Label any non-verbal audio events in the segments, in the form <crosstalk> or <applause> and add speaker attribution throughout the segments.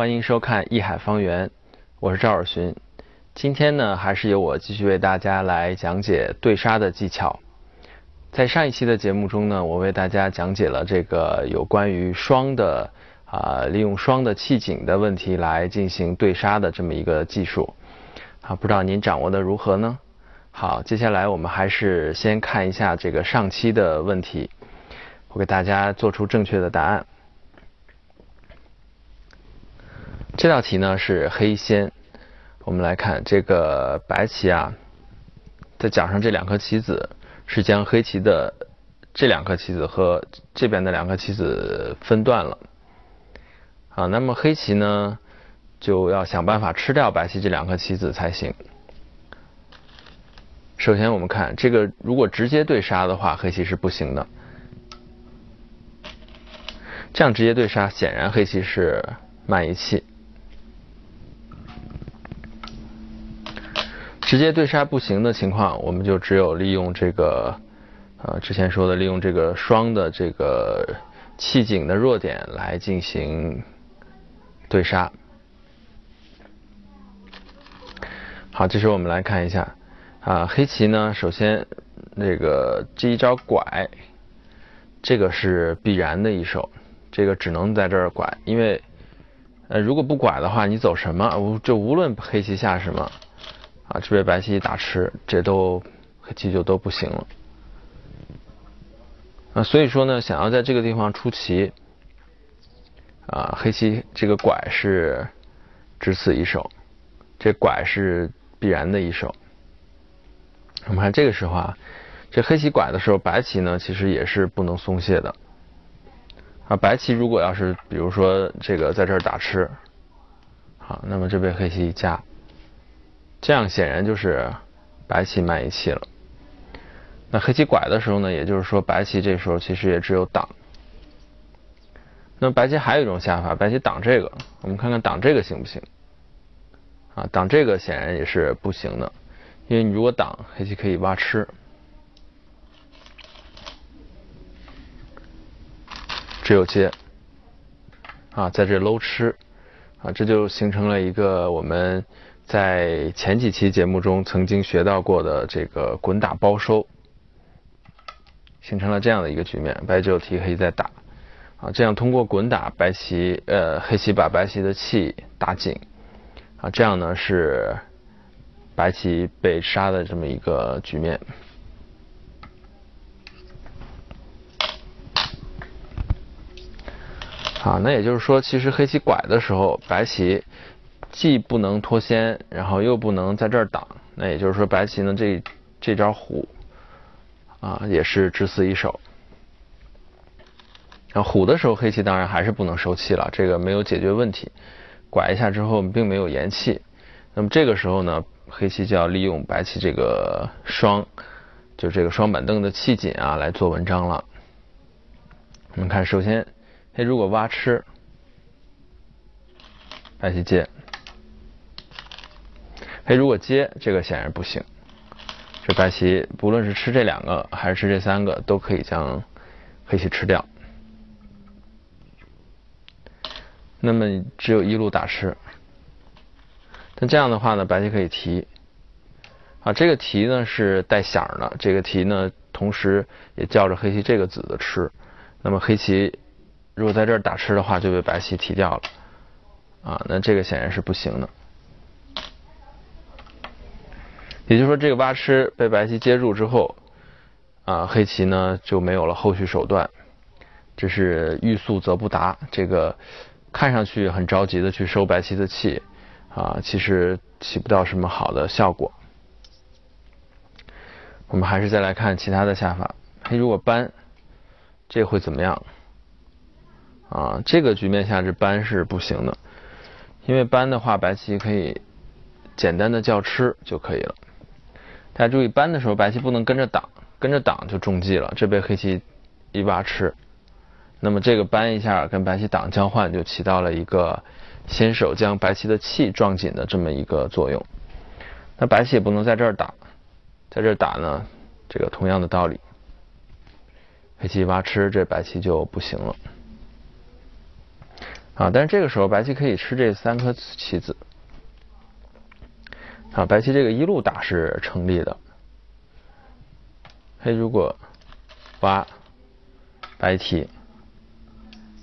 Speaker 1: 欢迎收看《艺海方圆》，我是赵尔勋。今天呢，还是由我继续为大家来讲解对杀的技巧。在上一期的节目中呢，我为大家讲解了这个有关于双的啊，利用双的气井的问题来进行对杀的这么一个技术。啊，不知道您掌握的如何呢？好，接下来我们还是先看一下这个上期的问题，我给大家做出正确的答案。这道题呢是黑先，我们来看这个白棋啊，在角上这两颗棋子是将黑棋的这两颗棋子和这边的两颗棋子分断了啊，那么黑棋呢就要想办法吃掉白棋这两颗棋子才行。首先我们看这个，如果直接对杀的话，黑棋是不行的。这样直接对杀，显然黑棋是慢一气。直接对杀不行的情况，我们就只有利用这个，呃，之前说的利用这个双的这个气井的弱点来进行对杀。好，这时候我们来看一下，啊，黑棋呢，首先那个这一招拐，这个是必然的一手，这个只能在这儿拐，因为，呃，如果不拐的话，你走什么，无就无论黑棋下什么。啊，这被白棋一打吃，这都黑棋就都不行了。啊，所以说呢，想要在这个地方出棋，啊，黑棋这个拐是只此一手，这拐是必然的一手。我们看这个时候啊，这黑棋拐的时候，白棋呢其实也是不能松懈的。啊，白棋如果要是比如说这个在这儿打吃，好，那么这边黑棋一夹。这样显然就是白棋慢一气了。那黑棋拐的时候呢，也就是说白棋这时候其实也只有挡。那么白棋还有一种下法，白棋挡这个，我们看看挡这个行不行？啊，挡这个显然也是不行的，因为你如果挡，黑棋可以挖吃。只有接，啊，在这搂吃，啊，这就形成了一个我们。在前几期节目中曾经学到过的这个滚打包收，形成了这样的一个局面：白就提黑再打，啊，这样通过滚打白棋，呃，黑棋把白棋的气打紧，啊，这样呢是白棋被杀的这么一个局面。啊，那也就是说，其实黑棋拐的时候，白棋。既不能脱先，然后又不能在这儿挡，那也就是说白棋呢这这招虎啊也是只死一手。然后虎的时候，黑棋当然还是不能收气了，这个没有解决问题。拐一下之后并没有延气，那么这个时候呢，黑棋就要利用白棋这个双，就这个双板凳的气紧啊来做文章了。我们看，首先黑如果挖吃，白棋接。黑如果接这个显然不行，这白棋不论是吃这两个还是吃这三个，都可以将黑棋吃掉。那么只有一路打吃，那这样的话呢，白棋可以提啊，这个提呢是带响的，这个提呢同时也叫着黑棋这个子的吃。那么黑棋如果在这儿打吃的话，就被白棋提掉了啊，那这个显然是不行的。也就是说，这个挖吃被白棋接住之后，啊，黑棋呢就没有了后续手段。这是欲速则不达，这个看上去很着急的去收白棋的气，啊，其实起不到什么好的效果。我们还是再来看其他的下法。黑如果搬，这会怎么样？啊，这个局面下这搬是不行的，因为搬的话，白棋可以简单的叫吃就可以了。大家注意，搬的时候白棋不能跟着挡，跟着挡就中计了。这被黑棋一挖吃，那么这个搬一下跟白棋挡交换，就起到了一个先手将白棋的气撞紧的这么一个作用。那白棋也不能在这儿打，在这儿打呢，这个同样的道理，黑棋一挖吃，这白棋就不行了。啊，但是这个时候白棋可以吃这三颗棋子。啊，白棋这个一路打是成立的。黑如果挖白提，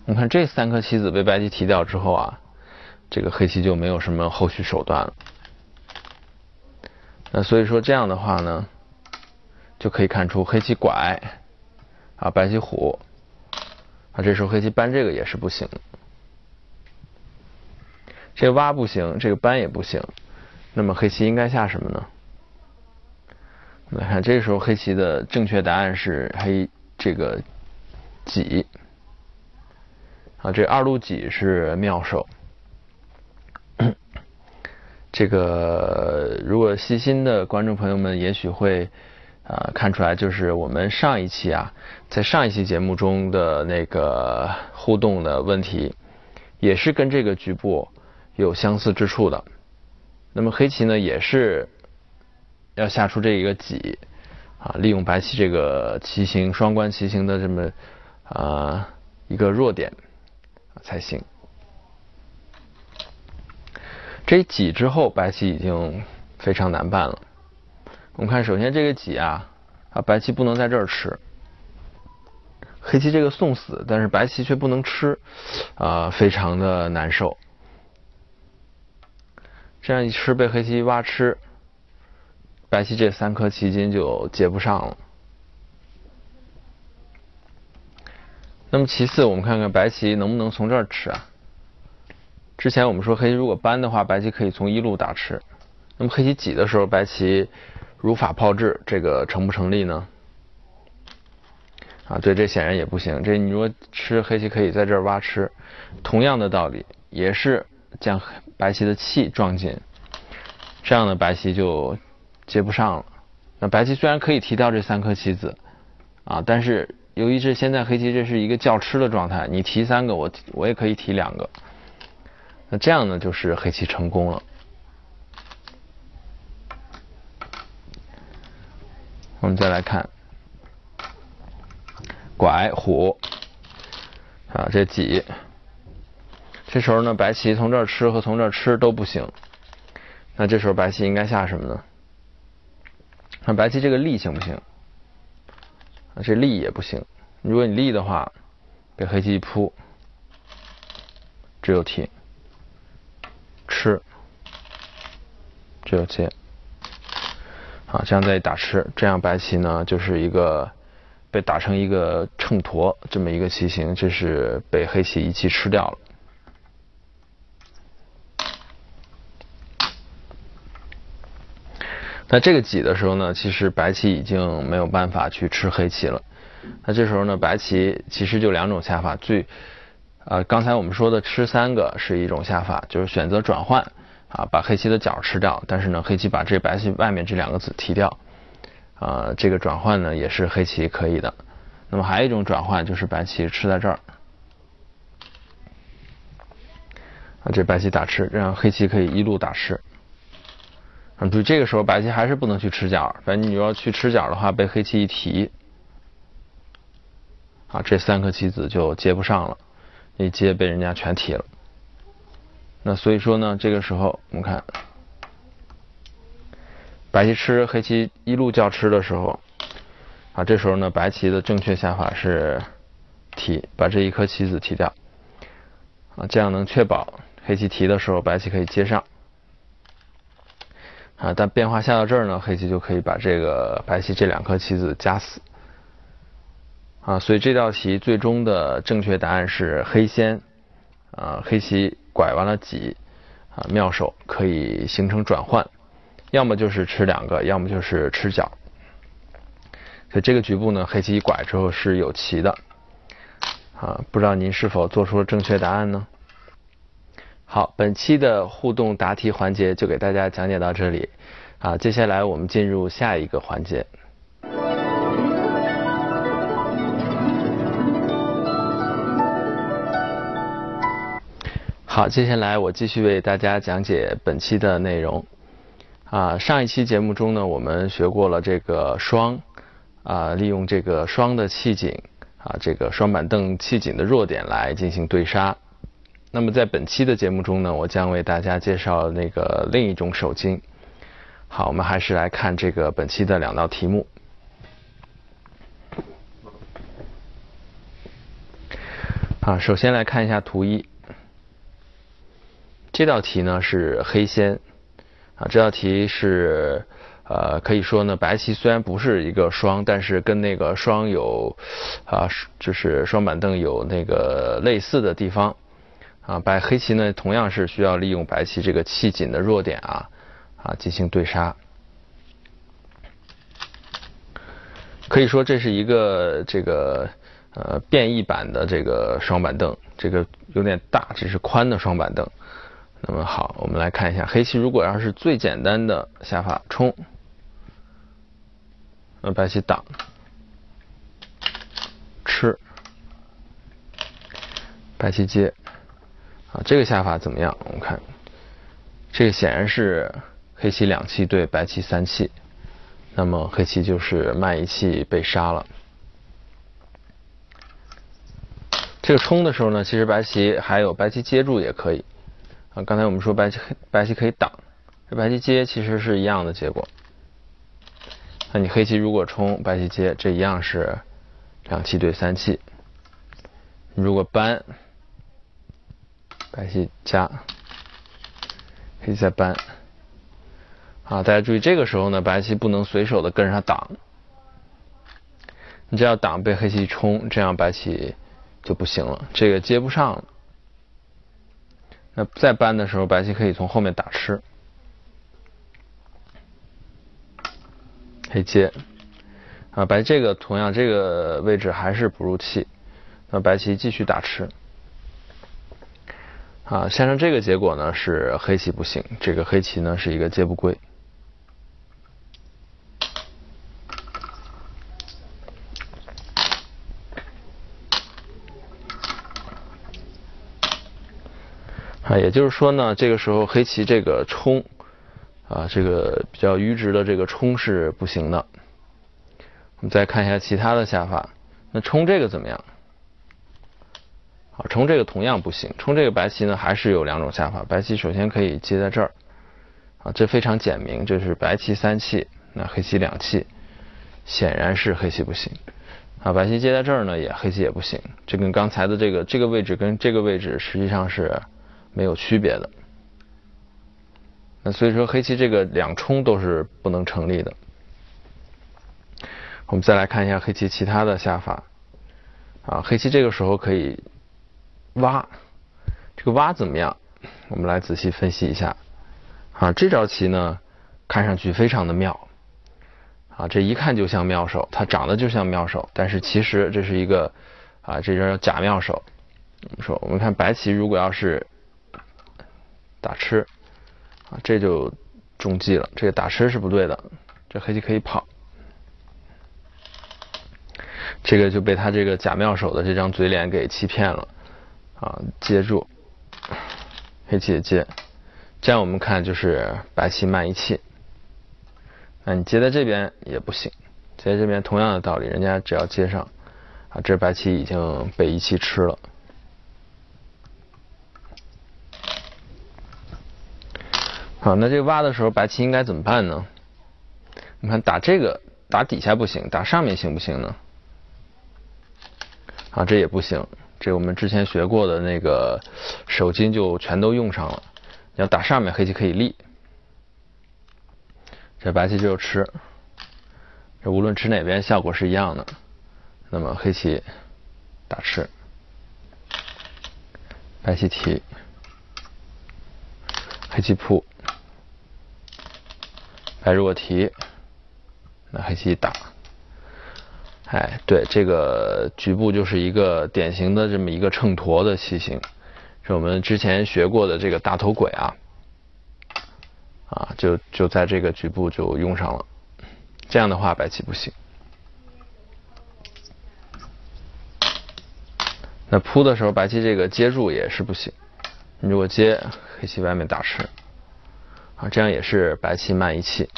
Speaker 1: 你看这三颗棋子被白棋提掉之后啊，这个黑棋就没有什么后续手段了。那所以说这样的话呢，就可以看出黑棋拐啊，白棋虎啊，这时候黑棋搬这个也是不行，这个挖不行，这个搬也不行。那么黑棋应该下什么呢？来看，这个时候黑棋的正确答案是黑这个己啊，这二路己是妙手。<coughs> 这个如果细心的观众朋友们也许会啊看出来，就是我们上一期啊，在上一期节目中的那个互动的问题，也是跟这个局部有相似之处的。那么黑棋呢，也是要下出这一个挤啊，利用白棋这个棋形双关棋形的这么啊一个弱点才行。这一挤之后，白棋已经非常难办了。我们看，首先这个挤啊啊，白棋不能在这儿吃，黑棋这个送死，但是白棋却不能吃啊，非常的难受。这样一吃被黑棋挖吃，白棋这三颗棋筋就接不上了。那么其次，我们看看白棋能不能从这儿吃啊？之前我们说黑棋如果搬的话，白棋可以从一路打吃。那么黑棋挤的时候，白棋如法炮制，这个成不成立呢？啊，对，这显然也不行。这你说吃黑棋可以在这儿挖吃，同样的道理也是。将白棋的气撞进，这样的白棋就接不上了。那白棋虽然可以提掉这三颗棋子啊，但是由于这现在黑棋这是一个较吃的状态，你提三个，我我也可以提两个。那这样呢，就是黑棋成功了。我们再来看，拐虎啊，这几。这时候呢，白棋从这儿吃和从这儿吃都不行。那这时候白棋应该下什么呢？那白棋这个立行不行？这立也不行。如果你立的话，被黑棋一扑，只有提，吃，只有接。啊，这样再打吃，这样白棋呢就是一个被打成一个秤砣这么一个棋形，这是被黑棋一气吃掉了。那这个挤的时候呢，其实白棋已经没有办法去吃黑棋了。那这时候呢，白棋其实就两种下法，最啊，刚才我们说的吃三个是一种下法，就是选择转换啊，把黑棋的角吃掉，但是呢，黑棋把这白棋外面这两个子提掉啊，这个转换呢也是黑棋可以的。那么还有一种转换就是白棋吃在这儿啊，这白棋打吃，让黑棋可以一路打吃。啊，注意这个时候白棋还是不能去吃角，反正你要去吃角的话，被黑棋一提，啊，这三颗棋子就接不上了，一接被人家全提了。那所以说呢，这个时候我们看，白棋吃黑棋一路叫吃的时候，啊，这时候呢，白棋的正确下法是提，把这一颗棋子提掉，啊，这样能确保黑棋提的时候，白棋可以接上。啊，但变化下到这儿呢，黑棋就可以把这个白棋这两颗棋子夹死。啊，所以这道题最终的正确答案是黑先，啊，黑棋拐完了己，啊，妙手可以形成转换，要么就是吃两个，要么就是吃角。所以这个局部呢，黑棋一拐之后是有棋的。啊，不知道您是否做出了正确答案呢？好，本期的互动答题环节就给大家讲解到这里，啊，接下来我们进入下一个环节。好，接下来我继续为大家讲解本期的内容。啊，上一期节目中呢，我们学过了这个双，啊，利用这个双的气紧，啊，这个双板凳气紧的弱点来进行对杀。那么在本期的节目中呢，我将为大家介绍那个另一种手筋。好，我们还是来看这个本期的两道题目。啊，首先来看一下图一，这道题呢是黑先，啊，这道题是呃可以说呢白棋虽然不是一个双，但是跟那个双有啊就是双板凳有那个类似的地方，啊白黑棋呢同样是需要利用白棋这个气紧的弱点啊啊进行对杀，可以说这是一个这个。呃，变异版的这个双板凳，这个有点大，这是宽的双板凳。那么好，我们来看一下，黑棋如果要是最简单的下法冲，那白棋挡吃，白棋接，这个下法怎么样？我们看，这个显然是黑棋两气对白棋三气，那么黑棋就是慢一气被杀了。这个冲的时候呢，其实白棋还有白棋接住也可以啊。刚才我们说白棋黑白棋可以挡，这白棋接其实是一样的结果。那你黑棋如果冲，白棋接，这一样是两气对三气。如果搬，白棋加，黑棋再搬。啊，大家注意，这个时候呢，白棋不能随手的跟着他挡，你这样挡被黑棋冲，这样白棋。就不行了，这个接不上了。那再搬的时候，白棋可以从后面打吃，黑接啊，白这个同样这个位置还是不入气，那白棋继续打吃啊，先生这个结果呢是黑棋不行，这个黑棋呢是一个接不归。啊，也就是说呢，这个时候黑棋这个冲啊，这个比较迂直的这个冲是不行的。我们再看一下其他的下法，那冲这个怎么样？啊，冲这个同样不行。冲这个白棋呢，还是有两种下法。白棋首先可以接在这儿，啊，这非常简明，这是白棋三气，那黑棋两气，显然是黑棋不行。啊，白棋接在这儿呢，也黑棋也不行。这跟刚才的这个这个位置跟这个位置实际上是。没有区别的，那所以说黑棋这个两冲都是不能成立的。我们再来看一下黑棋其他的下法，啊，黑棋这个时候可以挖，这个挖怎么样？我们来仔细分析一下。啊，这招棋呢，看上去非常的妙，啊，这一看就像妙手，它长得就像妙手，但是其实这是一个啊，这招叫假妙手。我们说，我们看白棋如果要是打吃啊，这就中计了。这个打吃是不对的，这黑棋可以跑，这个就被他这个假妙手的这张嘴脸给欺骗了啊！接住，黑棋也接，这样我们看就是白棋慢一气。那你接在这边也不行，接在这边同样的道理，人家只要接上啊，这白棋已经被一气吃了。好，那这个挖的时候，白棋应该怎么办呢？你看打这个，打底下不行，打上面行不行呢？啊，这也不行。这我们之前学过的那个手筋就全都用上了。你要打上面，黑棋可以立，这白棋就吃。这无论吃哪边，效果是一样的。那么黑棋打吃，白棋提，黑棋扑。白如果提，那黑棋打，哎，对，这个局部就是一个典型的这么一个秤砣的棋形，是我们之前学过的这个大头鬼啊，啊，就就在这个局部就用上了，这样的话白棋不行。那扑的时候，白棋这个接住也是不行，你如果接，黑棋外面打吃。啊，这样也是白棋慢一气。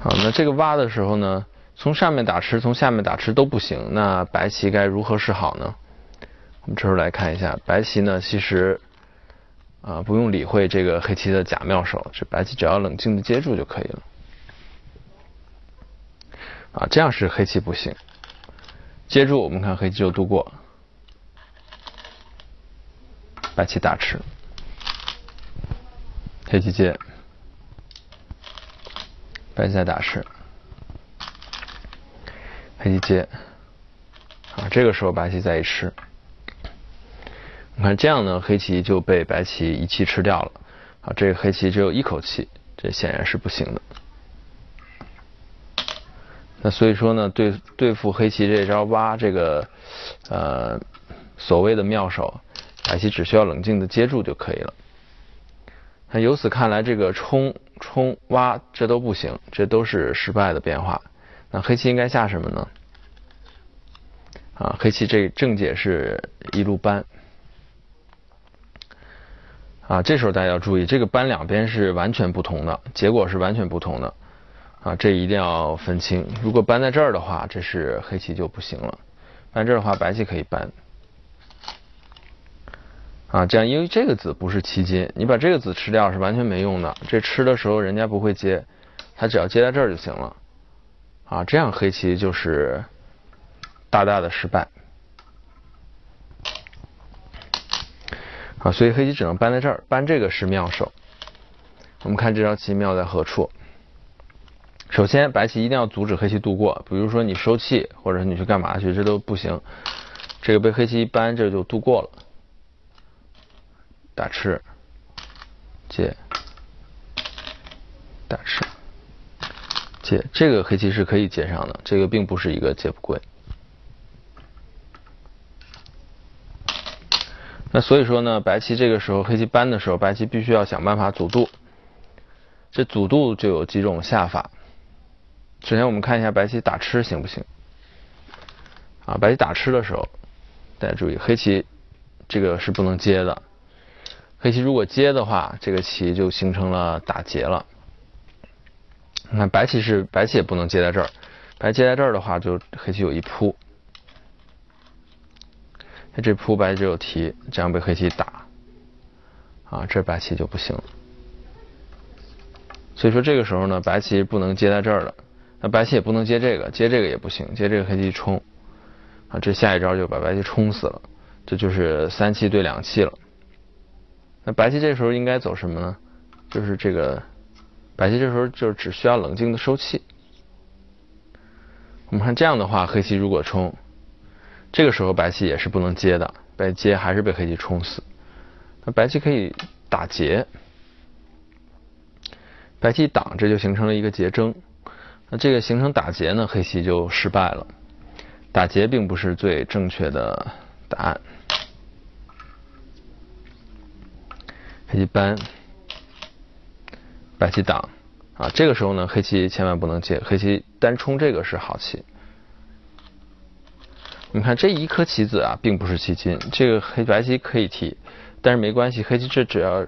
Speaker 1: 好，那这个挖的时候呢，从上面打吃，从下面打吃都不行，那白棋该如何是好呢？我们这时候来看一下，白棋呢，其实啊不用理会这个黑棋的假妙手，这白棋只要冷静的接住就可以了。啊，这样是黑棋不行，接住我们看黑棋就渡过，白棋打吃，黑棋接，白棋再打吃。黑棋接，啊，这个时候白棋再一吃，你看这样呢，黑棋就被白棋一气吃掉了，啊，这个黑棋只有一口气，这显然是不行的。那所以说呢，对对付黑棋这招挖这个呃所谓的妙手，白棋只需要冷静的接住就可以了。那由此看来，这个冲冲挖这都不行，这都是失败的变化。那黑棋应该下什么呢？啊，黑棋这正解是一路搬。啊，这时候大家要注意，这个搬两边是完全不同的，结果是完全不同的。啊，这一定要分清。如果搬在这儿的话，这是黑棋就不行了；搬这儿的话，白棋可以搬。啊，这样因为这个子不是七金，你把这个子吃掉是完全没用的。这吃的时候人家不会接，他只要接在这儿就行了。啊，这样黑棋就是大大的失败。啊，所以黑棋只能搬在这儿，搬这个是妙手。我们看这招棋妙在何处？首先，白棋一定要阻止黑棋渡过，比如说你收气，或者你去干嘛去，这都不行。这个被黑棋一搬，这就渡过了。打吃，接，打吃。接这个黑棋是可以接上的，这个并不是一个接不归。那所以说呢，白棋这个时候黑棋搬的时候，白棋必须要想办法阻渡。这阻渡就有几种下法。首先我们看一下白棋打吃行不行？啊，白棋打吃的时候，大家注意，黑棋这个是不能接的。黑棋如果接的话，这个棋就形成了打劫了。你看白棋是白棋也不能接在这儿，白接在这儿的话，就黑棋有一扑，这扑白棋有提，这样被黑棋打，啊，这白棋就不行。所以说这个时候呢，白棋不能接在这儿了，那白棋也不能接这个，接这个也不行，接这个黑棋冲，啊，这下一招就把白棋冲死了，这就是三气对两气了。那白棋这时候应该走什么呢？就是这个。白棋这时候就只需要冷静的收气。我们看这样的话，黑棋如果冲，这个时候白棋也是不能接的，白接还是被黑棋冲死。那白棋可以打劫，白棋挡，这就形成了一个劫争。那这个形成打劫呢，黑棋就失败了。打劫并不是最正确的答案。黑棋搬。白棋挡啊，这个时候呢，黑棋千万不能接，黑棋单冲这个是好棋。你看这一颗棋子啊，并不是棋筋，这个黑白棋可以提，但是没关系，黑棋这只要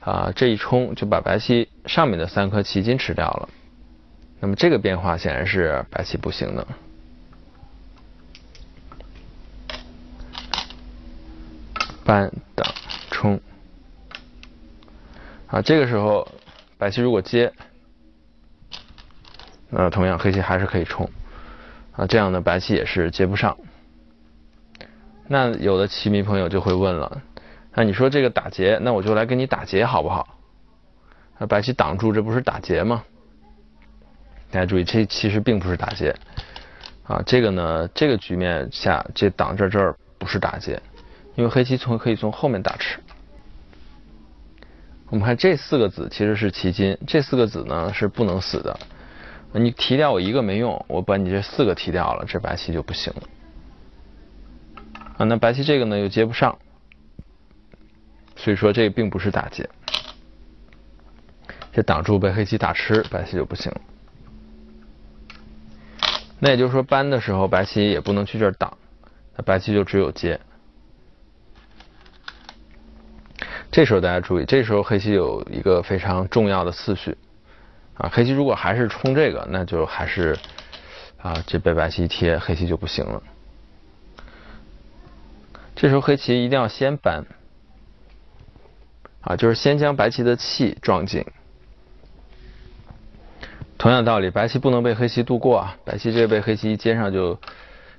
Speaker 1: 啊这一冲就把白棋上面的三颗棋筋吃掉了。那么这个变化显然是白棋不行的。搬挡冲啊，这个时候。白棋如果接，那同样黑棋还是可以冲啊，这样呢白棋也是接不上。那有的棋迷朋友就会问了，那你说这个打劫，那我就来跟你打劫好不好？那白棋挡住，这不是打劫吗？大家注意，这其实并不是打劫啊，这个呢，这个局面下这挡这这儿不是打劫，因为黑棋从可以从后面打吃。我们看这四个子其实是奇金，这四个子呢是不能死的。你提掉我一个没用，我把你这四个提掉了，这白棋就不行了。啊，那白棋这个呢又接不上，所以说这并不是打劫。这挡住被黑棋打吃，白棋就不行了。那也就是说搬的时候，白棋也不能去这儿挡，那白棋就只有接。这时候大家注意，这时候黑棋有一个非常重要的次序啊。黑棋如果还是冲这个，那就还是啊，这被白棋一贴，黑棋就不行了。这时候黑棋一定要先搬，啊，就是先将白棋的气撞进。同样道理，白棋不能被黑棋渡过啊，白棋这被黑棋一接上就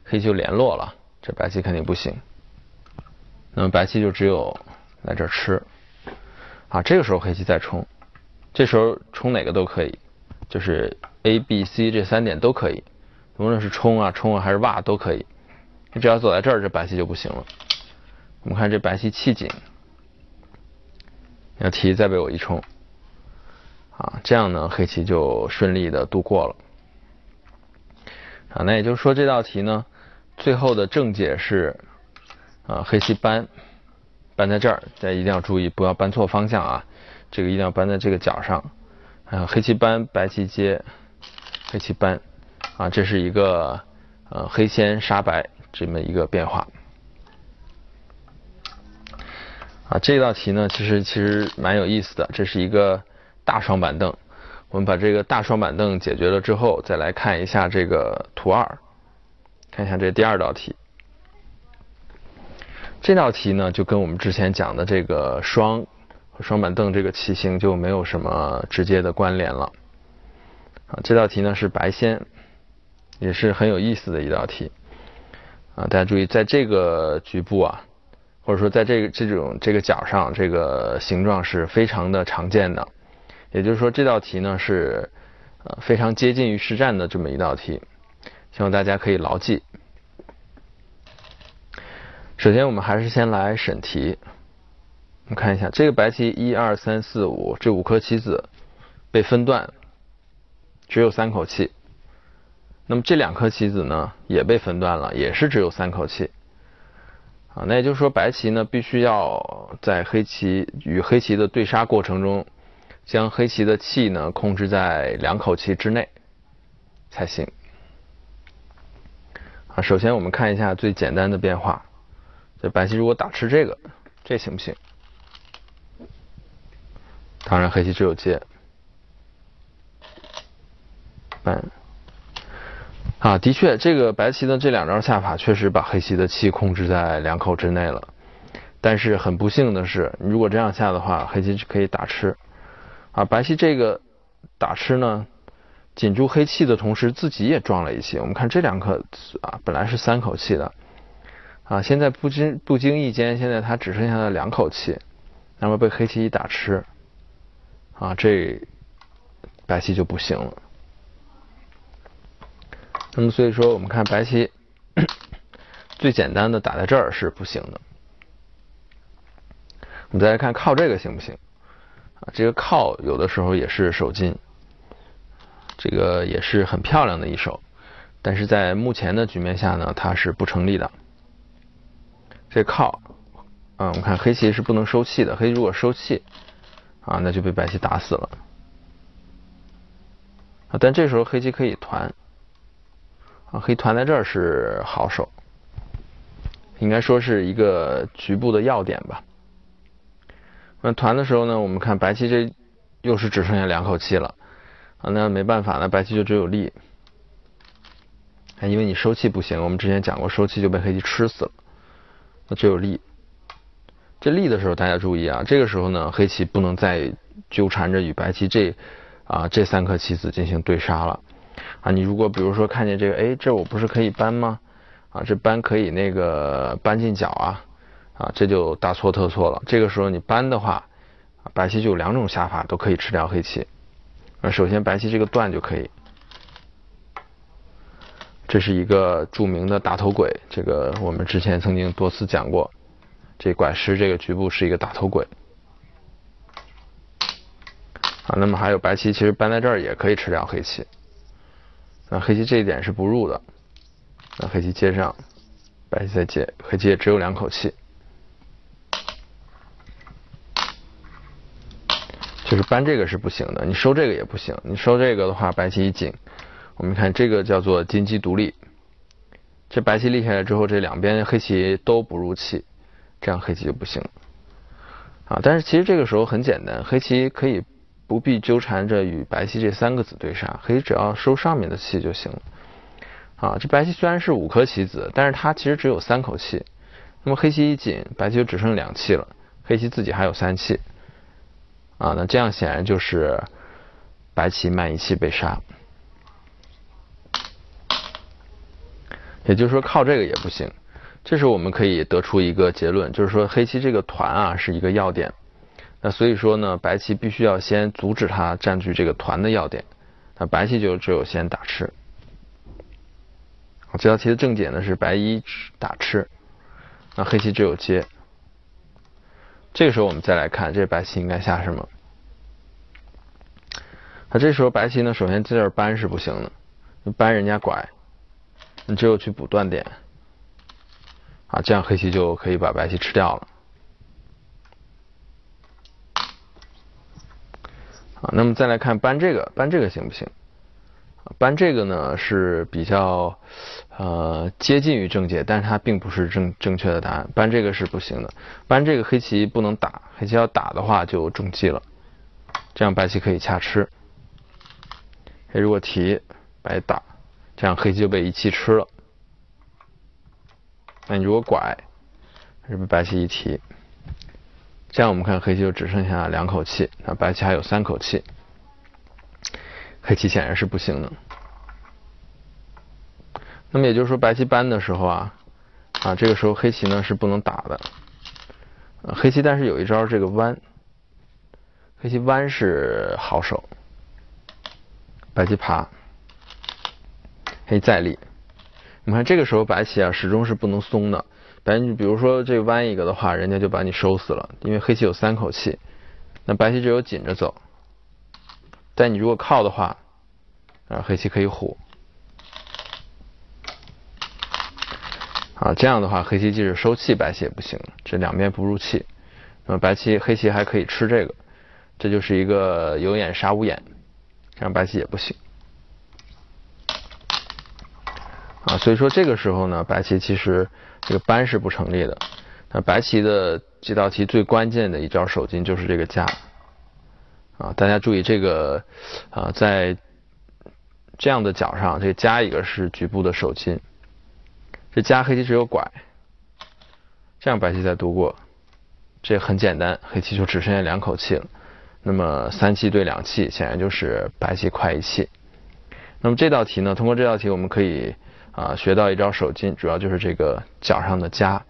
Speaker 1: 黑棋就联络了，这白棋肯定不行。那么白棋就只有在这儿吃，啊，这个时候黑棋再冲，这时候冲哪个都可以，就是 A、B、C 这三点都可以，无论是冲啊、冲啊还是挖都可以。你只要走在这儿，这白棋就不行了。我们看这白棋气紧，要提再被我一冲，啊，这样呢黑棋就顺利的度过了。啊，那也就是说这道题呢，最后的正解是，啊，黑棋搬，搬在这儿，大家一定要注意不要搬错方向啊，这个一定要搬在这个角上，啊，黑棋搬，白棋接，黑棋搬，啊，这是一个呃黑先杀白这么一个变化。啊，这道题呢，其实其实蛮有意思的。这是一个大双板凳，我们把这个大双板凳解决了之后，再来看一下这个图二，看一下这第二道题。这道题呢，就跟我们之前讲的这个双双板凳这个棋形就没有什么直接的关联了。啊，这道题呢是白先，也是很有意思的一道题。啊，大家注意，在这个局部啊。或者说，在这个这种这个角上，这个形状是非常的常见的。也就是说，这道题呢是呃非常接近于实战的这么一道题，希望大家可以牢记。首先，我们还是先来审题。我们看一下，这个白棋一二三四五这五颗棋子被分段，只有三口气。那么这两颗棋子呢也被分段了，也是只有三口气。啊，那也就是说，白棋呢必须要在黑棋与黑棋的对杀过程中，将黑棋的气呢控制在两口气之内才行。啊，首先我们看一下最简单的变化，这白棋如果打吃这个，这行不行？当然，黑棋只有接，嗯。啊，的确，这个白棋的这两招下法确实把黑棋的气控制在两口之内了。但是很不幸的是，如果这样下的话，黑棋可以打吃。啊，白棋这个打吃呢，紧住黑气的同时，自己也撞了一气。我们看这两颗啊，本来是三口气的，啊，现在不经不经意间，现在他只剩下了两口气，那么被黑棋一打吃，啊，这白棋就不行了。那么所以说，我们看白棋 <coughs> 最简单的打在这儿是不行的。我们再来看靠这个行不行？啊，这个靠有的时候也是手筋，这个也是很漂亮的一手，但是在目前的局面下呢，它是不成立的。这靠，啊，我们看黑棋是不能收气的，黑棋如果收气，啊，那就被白棋打死了。啊，但这时候黑棋可以团。啊，黑团在这儿是好手，应该说是一个局部的要点吧。那团的时候呢，我们看白棋这又是只剩下两口气了啊，那没办法，那白棋就只有力。因为你收气不行，我们之前讲过，收气就被黑棋吃死了，那只有力。这力的时候，大家注意啊，这个时候呢，黑棋不能再纠缠着与白棋这啊这三颗棋子进行对杀了。啊，你如果比如说看见这个，哎，这我不是可以搬吗？啊，这搬可以那个搬进角啊，啊，这就大错特错了。这个时候你搬的话，白棋就有两种下法都可以吃掉黑棋。啊，首先白棋这个断就可以，这是一个著名的大头鬼，这个我们之前曾经多次讲过，这拐十这个局部是一个大头鬼。啊，那么还有白棋其实搬在这儿也可以吃掉黑棋。那黑棋这一点是不入的，那黑棋接上，白棋再接，黑棋也只有两口气，就是搬这个是不行的，你收这个也不行，你收这个的话，白棋一紧，我们看这个叫做金鸡独立，这白棋立下来之后，这两边黑棋都不入气，这样黑棋就不行，啊，但是其实这个时候很简单，黑棋可以。不必纠缠着与白棋这三个子对杀，黑棋只要收上面的气就行了。啊，这白棋虽然是五颗棋子，但是它其实只有三口气。那么黑棋一紧，白棋就只剩两气了，黑棋自己还有三气。啊，那这样显然就是白棋慢一气被杀。也就是说，靠这个也不行。这时候我们可以得出一个结论，就是说黑棋这个团啊是一个要点。那所以说呢，白棋必须要先阻止它占据这个团的要点。那白棋就只有先打吃。这道题的正解呢是白一打吃，那黑棋只有接。这个时候我们再来看，这白棋应该下什么？那这时候白棋呢，首先在这儿搬是不行的，搬人家拐，你只有去补断点，啊，这样黑棋就可以把白棋吃掉了。啊，那么再来看搬这个，搬这个行不行？搬这个呢是比较呃接近于正解，但是它并不是正正确的答案。搬这个是不行的，搬这个黑棋不能打，黑棋要打的话就中计了，这样白棋可以掐吃。黑如果提，白打，这样黑棋就被一气吃了。那你如果拐，是不是白棋一提？这样我们看黑棋就只剩下两口气，那白棋还有三口气，黑棋显然是不行的。那么也就是说，白棋搬的时候啊，啊这个时候黑棋呢是不能打的。黑棋但是有一招这个弯，黑棋弯是好手。白棋爬，黑再立。你看这个时候白棋啊始终是不能松的。白你比如说这弯一个的话，人家就把你收死了，因为黑棋有三口气。那白棋只有紧着走。但你如果靠的话，啊黑棋可以虎。啊这样的话黑棋即使收气，白棋也不行，这两边不入气。那么白棋黑棋还可以吃这个，这就是一个有眼杀无眼。这样白棋也不行啊，所以说这个时候呢，白棋其实这个扳是不成立的。那白棋的这道题最关键的一招手筋就是这个夹啊，大家注意这个啊，在这样的角上，这加一个是局部的手筋，这加黑棋只有拐，这样白棋再度过，这很简单，黑棋就只剩下两口气了。那么三气对两气，显然就是白棋快一气。那么这道题呢，通过这道题我们可以啊学到一招手筋，主要就是这个脚上的夹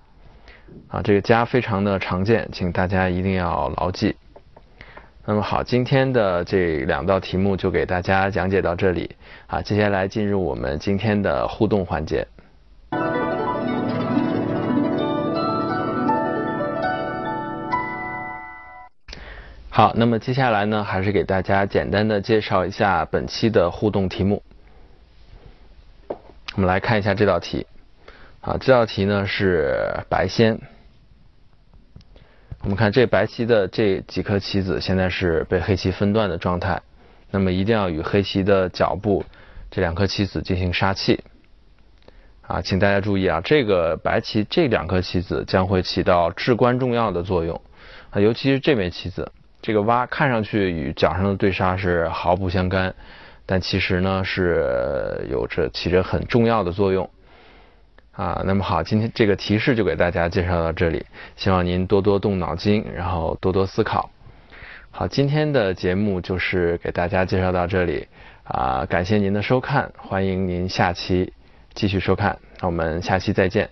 Speaker 1: 啊，这个夹非常的常见，请大家一定要牢记。那么好，今天的这两道题目就给大家讲解到这里啊，接下来进入我们今天的互动环节。好，那么接下来呢，还是给大家简单的介绍一下本期的互动题目。我们来看一下这道题。啊，这道题呢是白先。我们看这白棋的这几颗棋子现在是被黑棋分段的状态，那么一定要与黑棋的脚部这两颗棋子进行杀气。啊，请大家注意啊，这个白棋这两颗棋子将会起到至关重要的作用啊，尤其是这枚棋子。这个挖看上去与角上的对杀是毫不相干，但其实呢是有着起着很重要的作用啊。那么好，今天这个提示就给大家介绍到这里，希望您多多动脑筋，然后多多思考。好，今天的节目就是给大家介绍到这里啊，感谢您的收看，欢迎您下期继续收看，那我们下期再见。